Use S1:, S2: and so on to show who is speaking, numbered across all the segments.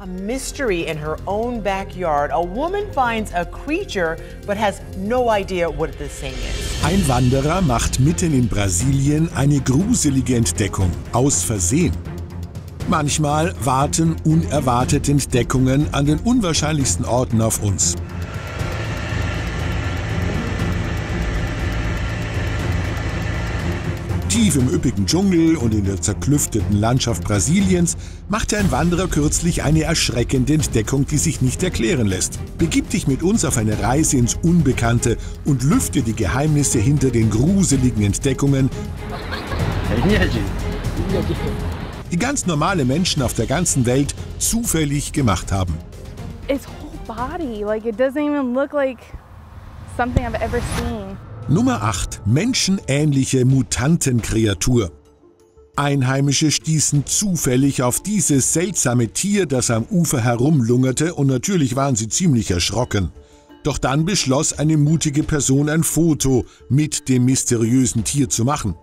S1: A mystery in her own backyard. A woman finds a creature but has no idea what this thing is.
S2: Ein Wanderer macht mitten in Brasilien eine gruselige Entdeckung. Aus Versehen. Manchmal warten unerwartete Entdeckungen an den unwahrscheinlichsten Orten auf uns. Tief im üppigen Dschungel und in der zerklüfteten Landschaft Brasiliens machte ein Wanderer kürzlich eine erschreckende Entdeckung, die sich nicht erklären lässt. Begib dich mit uns auf eine Reise ins Unbekannte und lüfte die Geheimnisse hinter den gruseligen Entdeckungen, die ganz normale Menschen auf der ganzen Welt zufällig gemacht haben.
S3: Its whole body, like it doesn't even look like something I've ever seen.
S2: Nummer 8. Menschenähnliche Mutantenkreatur. Einheimische stießen zufällig auf dieses seltsame Tier, das am Ufer herumlungerte, und natürlich waren sie ziemlich erschrocken. Doch dann beschloss eine mutige Person ein Foto mit dem mysteriösen Tier zu machen.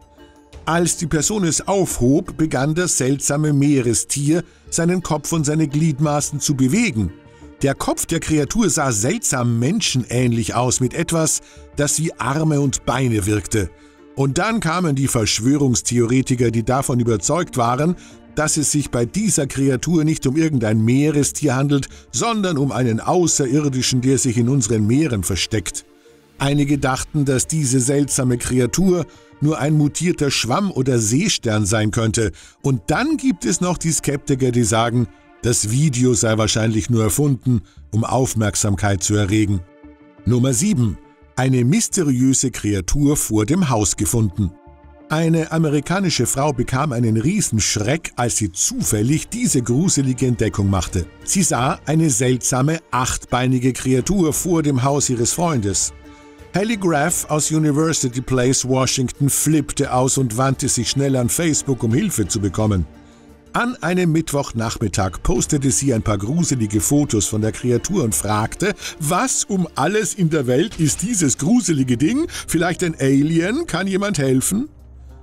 S2: Als die Person es aufhob, begann das seltsame Meerestier seinen Kopf und seine Gliedmaßen zu bewegen. Der Kopf der Kreatur sah seltsam menschenähnlich aus, mit etwas, das wie Arme und Beine wirkte. Und dann kamen die Verschwörungstheoretiker, die davon überzeugt waren, dass es sich bei dieser Kreatur nicht um irgendein Meerestier handelt, sondern um einen Außerirdischen, der sich in unseren Meeren versteckt. Einige dachten, dass diese seltsame Kreatur nur ein mutierter Schwamm oder Seestern sein könnte. Und dann gibt es noch die Skeptiker, die sagen, das Video sei wahrscheinlich nur erfunden, um Aufmerksamkeit zu erregen. Nummer 7. Eine mysteriöse Kreatur vor dem Haus gefunden. Eine amerikanische Frau bekam einen Riesenschreck, als sie zufällig diese gruselige Entdeckung machte. Sie sah eine seltsame, achtbeinige Kreatur vor dem Haus ihres Freundes. Haley Graff aus University Place, Washington, flippte aus und wandte sich schnell an Facebook, um Hilfe zu bekommen. An einem Mittwochnachmittag postete sie ein paar gruselige Fotos von der Kreatur und fragte, was um alles in der Welt ist dieses gruselige Ding? Vielleicht ein Alien? Kann jemand helfen?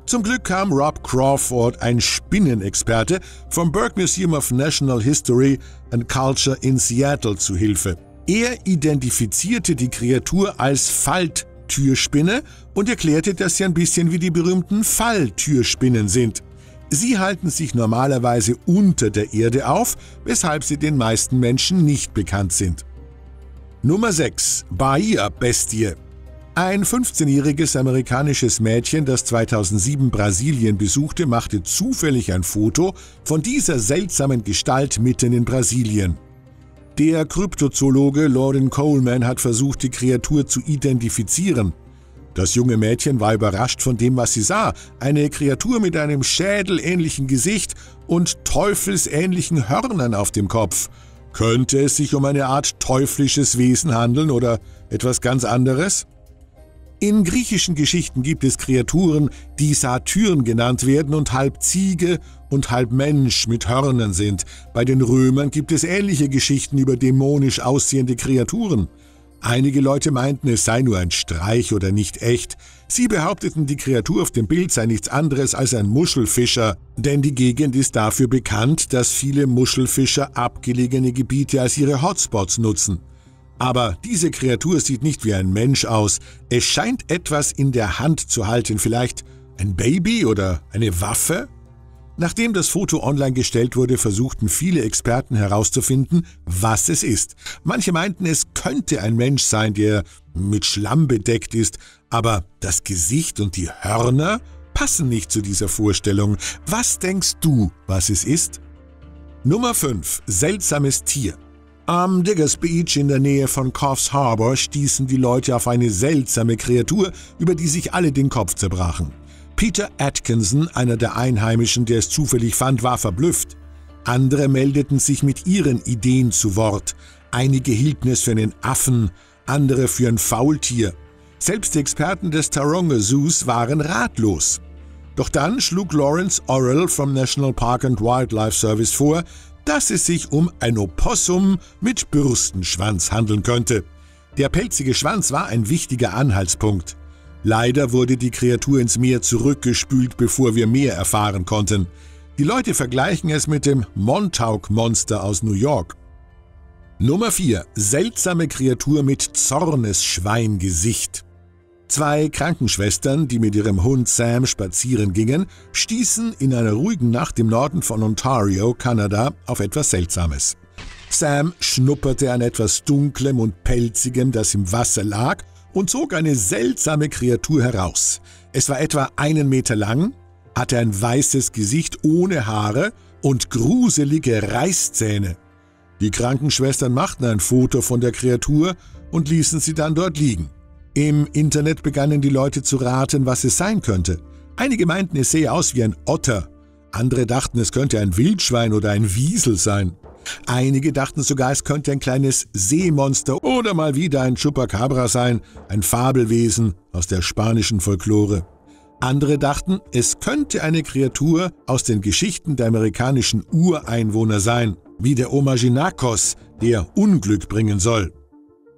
S2: Zum Glück kam Rob Crawford, ein Spinnenexperte vom Burke Museum of National History and Culture in Seattle, zu Hilfe. Er identifizierte die Kreatur als Falttürspinne und erklärte, dass sie ein bisschen wie die berühmten Falltürspinnen sind. Sie halten sich normalerweise unter der Erde auf, weshalb sie den meisten Menschen nicht bekannt sind. Nummer 6. Bahia-Bestie. Ein 15-jähriges amerikanisches Mädchen, das 2007 Brasilien besuchte, machte zufällig ein Foto von dieser seltsamen Gestalt mitten in Brasilien. Der Kryptozoologe Lauren Coleman hat versucht, die Kreatur zu identifizieren. Das junge Mädchen war überrascht von dem, was sie sah. Eine Kreatur mit einem schädelähnlichen Gesicht und teufelsähnlichen Hörnern auf dem Kopf. Könnte es sich um eine Art teuflisches Wesen handeln oder etwas ganz anderes? In griechischen Geschichten gibt es Kreaturen, die Satyren genannt werden und halb Ziege und halb Mensch mit Hörnern sind. Bei den Römern gibt es ähnliche Geschichten über dämonisch aussehende Kreaturen. Einige Leute meinten, es sei nur ein Streich oder nicht echt. Sie behaupteten, die Kreatur auf dem Bild sei nichts anderes als ein Muschelfischer, denn die Gegend ist dafür bekannt, dass viele Muschelfischer abgelegene Gebiete als ihre Hotspots nutzen. Aber diese Kreatur sieht nicht wie ein Mensch aus. Es scheint etwas in der Hand zu halten, vielleicht ein Baby oder eine Waffe? Nachdem das Foto online gestellt wurde, versuchten viele Experten herauszufinden, was es ist. Manche meinten, es könnte ein Mensch sein, der mit Schlamm bedeckt ist, aber das Gesicht und die Hörner passen nicht zu dieser Vorstellung. Was denkst du, was es ist? Nummer 5. Seltsames Tier. Am Diggers Beach in der Nähe von Coffs Harbor stießen die Leute auf eine seltsame Kreatur, über die sich alle den Kopf zerbrachen. Peter Atkinson, einer der Einheimischen, der es zufällig fand, war verblüfft. Andere meldeten sich mit ihren Ideen zu Wort. Einige hielten es für einen Affen, andere für ein Faultier. Selbst die Experten des Taronga Zoos waren ratlos. Doch dann schlug Lawrence Orrell vom National Park and Wildlife Service vor, dass es sich um ein Opossum mit Bürstenschwanz handeln könnte. Der pelzige Schwanz war ein wichtiger Anhaltspunkt. Leider wurde die Kreatur ins Meer zurückgespült, bevor wir mehr erfahren konnten. Die Leute vergleichen es mit dem Montauk-Monster aus New York. Nummer 4. Seltsame Kreatur mit Zornesschweingesicht. Zwei Krankenschwestern, die mit ihrem Hund Sam spazieren gingen, stießen in einer ruhigen Nacht im Norden von Ontario, Kanada, auf etwas Seltsames. Sam schnupperte an etwas Dunklem und Pelzigem, das im Wasser lag, und zog eine seltsame Kreatur heraus. Es war etwa einen Meter lang, hatte ein weißes Gesicht ohne Haare und gruselige Reißzähne. Die Krankenschwestern machten ein Foto von der Kreatur und ließen sie dann dort liegen. Im Internet begannen die Leute zu raten, was es sein könnte. Einige meinten, es sehe aus wie ein Otter. Andere dachten, es könnte ein Wildschwein oder ein Wiesel sein. Einige dachten sogar, es könnte ein kleines Seemonster oder mal wieder ein Chupacabra sein, ein Fabelwesen aus der spanischen Folklore. Andere dachten, es könnte eine Kreatur aus den Geschichten der amerikanischen Ureinwohner sein, wie der Omaginakos, der Unglück bringen soll.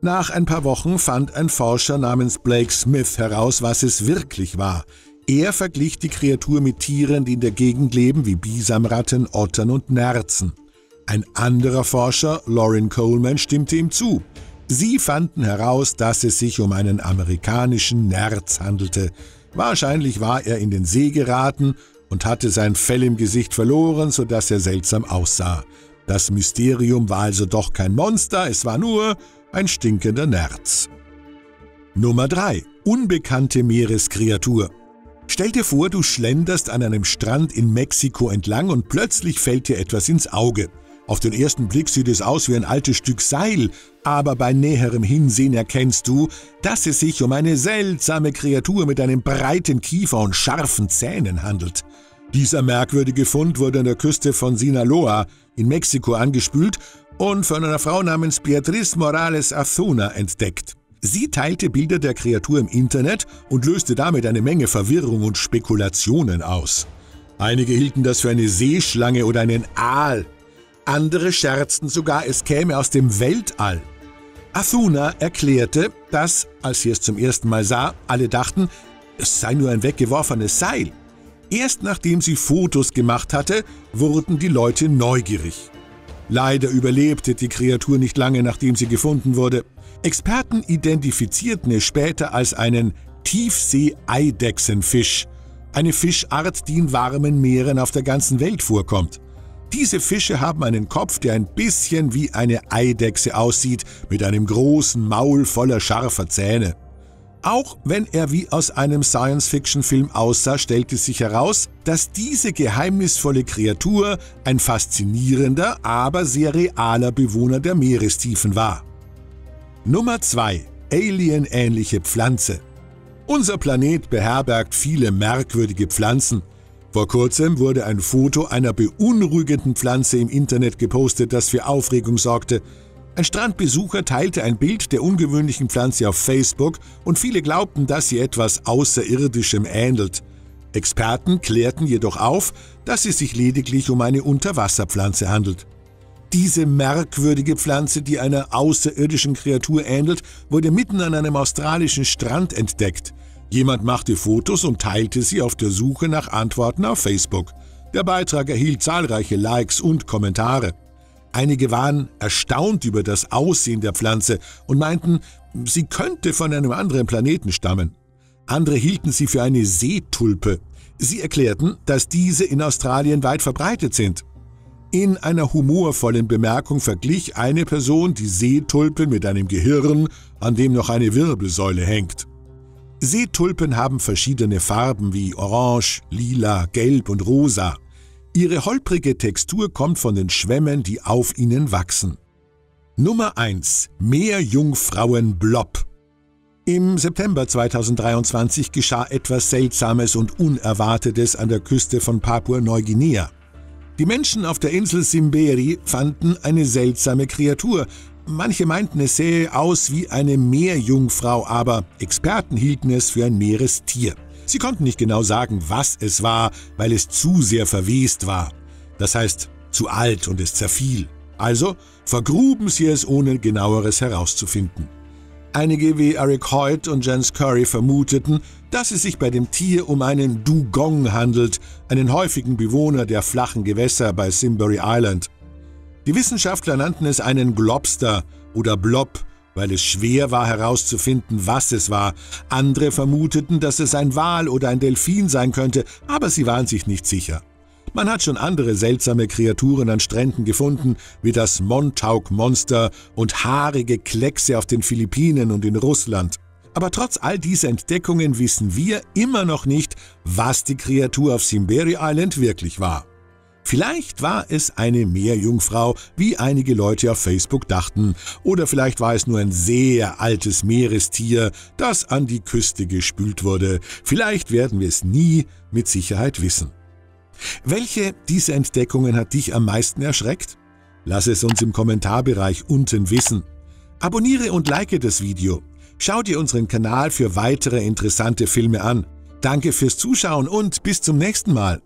S2: Nach ein paar Wochen fand ein Forscher namens Blake Smith heraus, was es wirklich war. Er verglich die Kreatur mit Tieren, die in der Gegend leben, wie Bisamratten, Ottern und Nerzen. Ein anderer Forscher, Lauren Coleman, stimmte ihm zu. Sie fanden heraus, dass es sich um einen amerikanischen Nerz handelte. Wahrscheinlich war er in den See geraten und hatte sein Fell im Gesicht verloren, sodass er seltsam aussah. Das Mysterium war also doch kein Monster, es war nur ein stinkender Nerz. Nummer 3. Unbekannte Meereskreatur. Stell dir vor, du schlenderst an einem Strand in Mexiko entlang und plötzlich fällt dir etwas ins Auge. Auf den ersten Blick sieht es aus wie ein altes Stück Seil, aber bei näherem Hinsehen erkennst du, dass es sich um eine seltsame Kreatur mit einem breiten Kiefer und scharfen Zähnen handelt. Dieser merkwürdige Fund wurde an der Küste von Sinaloa in Mexiko angespült und von einer Frau namens Beatriz Morales Azuna entdeckt. Sie teilte Bilder der Kreatur im Internet und löste damit eine Menge Verwirrung und Spekulationen aus. Einige hielten das für eine Seeschlange oder einen Aal. Andere scherzten sogar, es käme aus dem Weltall. Athuna erklärte, dass, als sie es zum ersten Mal sah, alle dachten, es sei nur ein weggeworfenes Seil. Erst nachdem sie Fotos gemacht hatte, wurden die Leute neugierig. Leider überlebte die Kreatur nicht lange, nachdem sie gefunden wurde. Experten identifizierten es später als einen Tiefsee-Eidechsenfisch, eine Fischart, die in warmen Meeren auf der ganzen Welt vorkommt. Diese Fische haben einen Kopf, der ein bisschen wie eine Eidechse aussieht, mit einem großen Maul voller scharfer Zähne. Auch wenn er wie aus einem Science-Fiction-Film aussah, stellte sich heraus, dass diese geheimnisvolle Kreatur ein faszinierender, aber sehr realer Bewohner der Meerestiefen war. Nummer 2. Alien-ähnliche Pflanze. Unser Planet beherbergt viele merkwürdige Pflanzen. Vor kurzem wurde ein Foto einer beunruhigenden Pflanze im Internet gepostet, das für Aufregung sorgte. Ein Strandbesucher teilte ein Bild der ungewöhnlichen Pflanze auf Facebook und viele glaubten, dass sie etwas Außerirdischem ähnelt. Experten klärten jedoch auf, dass es sich lediglich um eine Unterwasserpflanze handelt. Diese merkwürdige Pflanze, die einer außerirdischen Kreatur ähnelt, wurde mitten an einem australischen Strand entdeckt. Jemand machte Fotos und teilte sie auf der Suche nach Antworten auf Facebook. Der Beitrag erhielt zahlreiche Likes und Kommentare. Einige waren erstaunt über das Aussehen der Pflanze und meinten, sie könnte von einem anderen Planeten stammen. Andere hielten sie für eine Seetulpe. Sie erklärten, dass diese in Australien weit verbreitet sind. In einer humorvollen Bemerkung verglich eine Person die Seetulpe mit einem Gehirn, an dem noch eine Wirbelsäule hängt. Seetulpen haben verschiedene Farben wie Orange, Lila, Gelb und Rosa. Ihre holprige Textur kommt von den Schwämmen, die auf ihnen wachsen. Nummer 1. Meerjungfrauen-Blob. Im September 2023 geschah etwas Seltsames und Unerwartetes an der Küste von Papua-Neuguinea. Die Menschen auf der Insel Simberi fanden eine seltsame Kreatur. Manche meinten, es sähe aus wie eine Meerjungfrau, aber Experten hielten es für ein Meerestier. Sie konnten nicht genau sagen, was es war, weil es zu sehr verwest war. Das heißt, zu alt und es zerfiel. Also vergruben sie es, ohne genaueres herauszufinden. Einige wie Eric Hoyt und Jens Curry vermuteten, dass es sich bei dem Tier um einen Dugong handelt, einen häufigen Bewohner der flachen Gewässer bei Simbury Island. Die Wissenschaftler nannten es einen Globster oder Blob, weil es schwer war herauszufinden, was es war. Andere vermuteten, dass es ein Wal oder ein Delfin sein könnte, aber sie waren sich nicht sicher. Man hat schon andere seltsame Kreaturen an Stränden gefunden, wie das Montauk-Monster und haarige Kleckse auf den Philippinen und in Russland. Aber trotz all dieser Entdeckungen wissen wir immer noch nicht, was die Kreatur auf Simberi Island wirklich war. Vielleicht war es eine Meerjungfrau, wie einige Leute auf Facebook dachten, oder vielleicht war es nur ein sehr altes Meerestier, das an die Küste gespült wurde. Vielleicht werden wir es nie mit Sicherheit wissen. Welche dieser Entdeckungen hat dich am meisten erschreckt? Lass es uns im Kommentarbereich unten wissen. Abonniere und like das Video. Schau dir unseren Kanal für weitere interessante Filme an. Danke fürs Zuschauen und bis zum nächsten Mal.